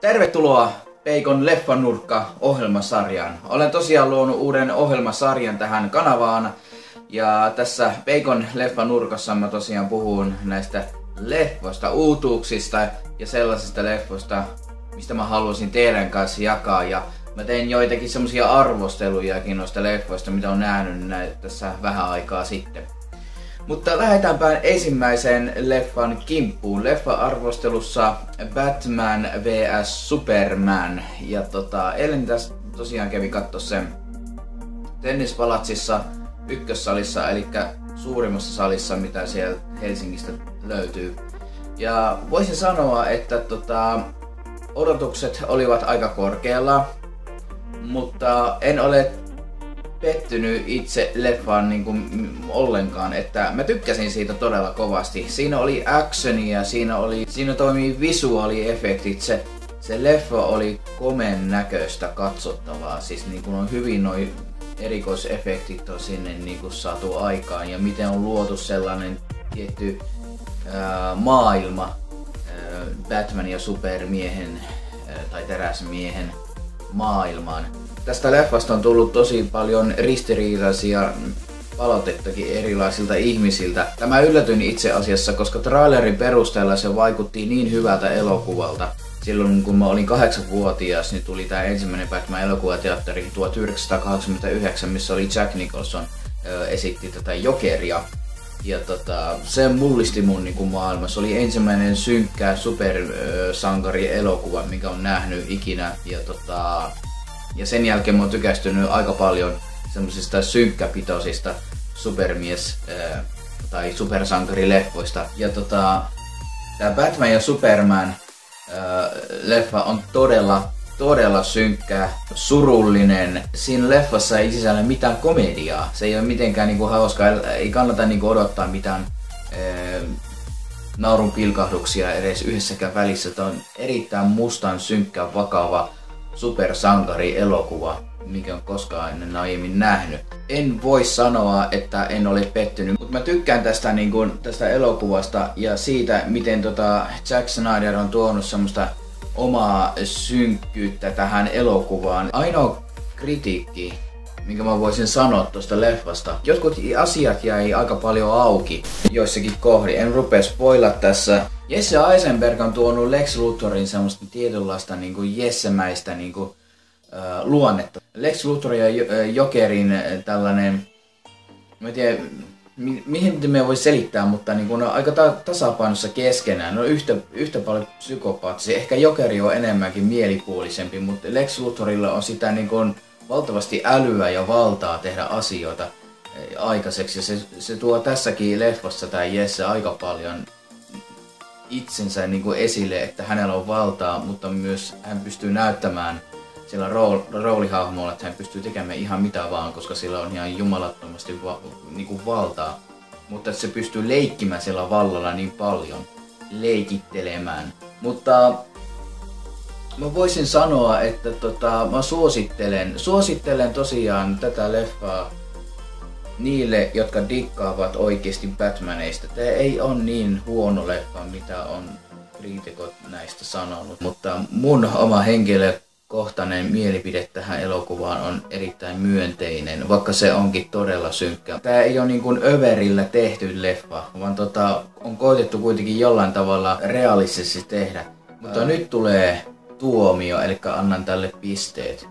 Tervetuloa Peikon Leffanurkka ohjelmasarjaan. Olen tosiaan luonut uuden ohjelmasarjan tähän kanavaan. Ja tässä Peikon Leffanurkassa mä tosiaan puhun näistä leffoista, uutuuksista ja sellaisista leffoista, mistä mä haluaisin teidän kanssa jakaa. Ja mä teen joitakin semmosia arvostelujakin noista leffoista, mitä on nähnyt näitä tässä vähän aikaa sitten. Mutta lähdetäänpä ensimmäiseen leffan kimppuun. Leffa-arvostelussa Batman vs Superman. Ja tota, Ellen tässä tosiaan kävi katsoa sen tennispalatsissa ykkössalissa, eli suurimmassa salissa, mitä siellä Helsingistä löytyy. Ja voisin sanoa, että tota, odotukset olivat aika korkealla, mutta en ole pettynyt itse leffaan niin kuin ollenkaan, että mä tykkäsin siitä todella kovasti. Siinä oli actionia, siinä, oli, siinä toimii visuaaliefektit, se, se leffa oli komen näköistä katsottavaa, siis niin kuin on hyvin noin erikoisefektit on sinne niin kuin saatu aikaan ja miten on luotu sellainen tietty ää, maailma ää, Batman ja supermiehen ää, tai teräsmiehen maailmaan tästä leffasta on tullut tosi paljon ristiriitaisia palautettakin erilaisilta ihmisiltä. Tämä yllätyin itse asiassa, koska trailerin perusteella se vaikutti niin hyvältä elokuvalta. Silloin kun mä olin kahdeksanvuotias, niin tuli tämä ensimmäinen Batman elokuvateatteri 1989, missä oli Jack Nicholson esitti tätä Jokeria. Ja tota, se mullisti mun niin kuin maailma. Se oli ensimmäinen synkkä supersankari elokuva, mikä on nähnyt ikinä. Ja tota, ja sen jälkeen mä oon tykästynyt aika paljon semmoisista synkkäpitoisista supermies ää, tai supersankarileffoista. Ja tota, tää Batman ja Superman ää, leffa on todella, todella synkkä, surullinen. Siinä leffassa ei sisällä mitään komediaa. Se ei ole mitenkään niinku hauskaa, ei kannata niinku odottaa mitään ää, naurun pilkahduksia edes yhdessäkään välissä. Tämä on erittäin mustan, synkkä, vakava supersankari-elokuva, mikä on koskaan ennen aiemmin nähnyt. En voi sanoa, että en ole pettynyt, mutta mä tykkään tästä, niin kuin, tästä elokuvasta ja siitä, miten tota Jack Snyder on tuonut semmoista omaa synkkyyttä tähän elokuvaan. Ainoa kritiikki, minkä mä voisin sanoa tuosta leffasta. Jotkut asiat jäi aika paljon auki joissakin kohdin. En rupea spoilla tässä. Jesse Eisenberg on tuonut Lex Luthorin semmoista tietynlaista niin kuin jessemäistä niin kuin, äh, luonnetta. Lex Luthor ja Jokerin tällainen, mä en tiedä, mi- mihin me voi selittää, mutta niin kuin on aika ta- tasapainossa keskenään. Ne on yhtä, yhtä paljon psykopaattisia. Ehkä Jokeri on enemmänkin mielipuolisempi, mutta Lex Luthorilla on sitä niin kuin, valtavasti älyä ja valtaa tehdä asioita aikaiseksi. Ja se, se tuo tässäkin leffassa tämä Jesse aika paljon itsensä niin kuin esille, että hänellä on valtaa, mutta myös hän pystyy näyttämään sillä rool, roolihahmolla, että hän pystyy tekemään ihan mitä vaan, koska sillä on ihan jumalattomasti va, niin kuin valtaa. Mutta se pystyy leikkimään sillä vallalla niin paljon, leikittelemään. Mutta mä voisin sanoa, että tota, mä suosittelen, suosittelen tosiaan tätä leffaa niille, jotka dikkaavat oikeasti Batmaneista. Tämä ei ole niin huono leffa, mitä on kriitikot näistä sanonut, mutta mun oma henkilökohtainen mielipide tähän elokuvaan on erittäin myönteinen, vaikka se onkin todella synkkä. Tämä ei ole niin kuin överillä tehty leffa, vaan tota, on koitettu kuitenkin jollain tavalla realistisesti tehdä. Mutta Ää. nyt tulee tuomio, eli annan tälle pisteet.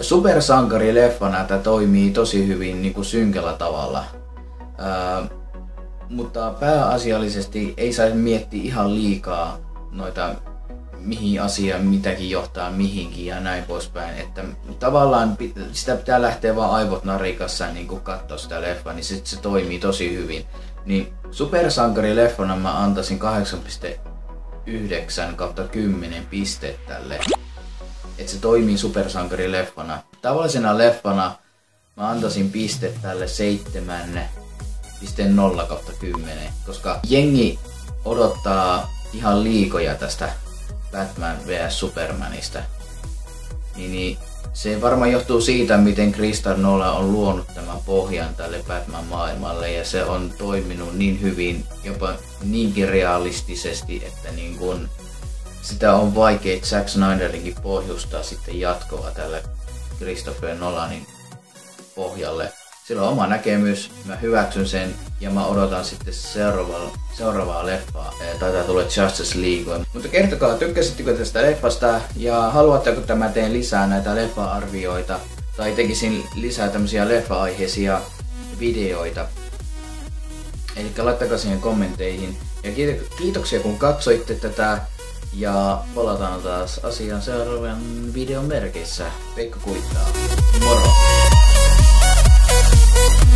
Supersankari-leffana tämä toimii tosi hyvin niin kuin synkällä tavalla. mutta pääasiallisesti ei saisi miettiä ihan liikaa noita mihin asia mitäkin johtaa mihinkin ja näin poispäin. Että tavallaan sitä pitää lähteä vaan aivot narikassa niin kuin katsoa sitä leffaa, niin sit se toimii tosi hyvin. Niin supersankari leffana mä antaisin 8,9 kautta 10 pisteet tälle että se toimii supersankarileffana. Tavallisena leffana mä antaisin piste tälle 7,0 kautta 10, koska jengi odottaa ihan liikoja tästä Batman vs Supermanista. Niin, niin se varmaan johtuu siitä, miten Christopher Nolan on luonut tämän pohjan tälle Batman-maailmalle ja se on toiminut niin hyvin, jopa niinkin realistisesti, että niin kun sitä on vaikea Zack Snyderinkin pohjustaa sitten jatkoa tälle Christopher Nolanin pohjalle. Sillä on oma näkemys, mä hyväksyn sen ja mä odotan sitten seuraavaa, seuraavaa leffaa. Taitaa tulla Justice League. Mutta kertokaa, tykkäsittekö tästä leffasta ja haluatteko tämä teen lisää näitä leffa-arvioita tai tekisin lisää tämmöisiä leffa-aiheisia videoita. Eli laittakaa siihen kommentteihin. Ja kiitoksia kun katsoitte tätä ja palataan taas asiaan seuraavan videon merkeissä. Veikko kuittaa. Moro!